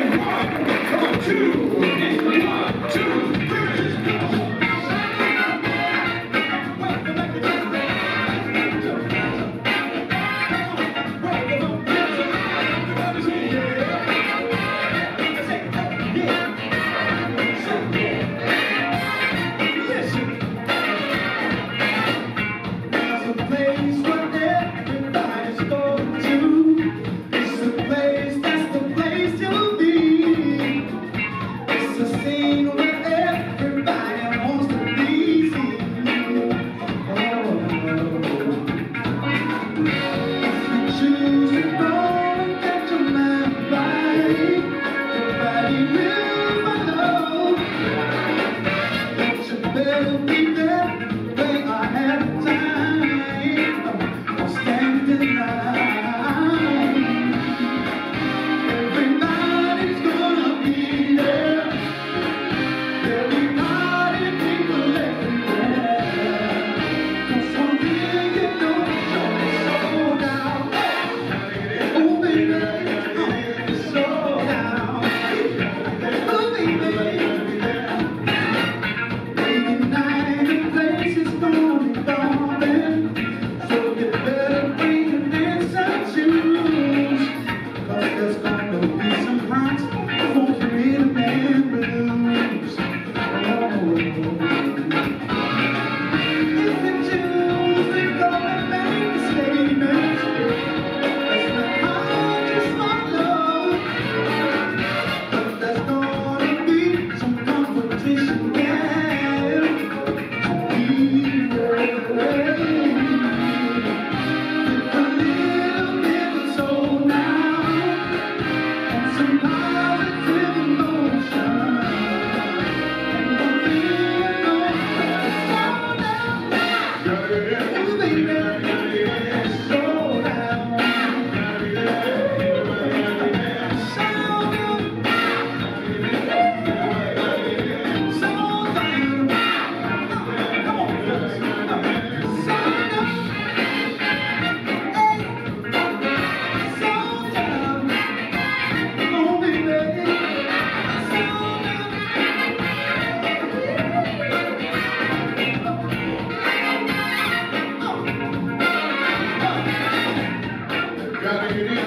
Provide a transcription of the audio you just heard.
One, two, one, two. yeah. Obrigado, Guilherme.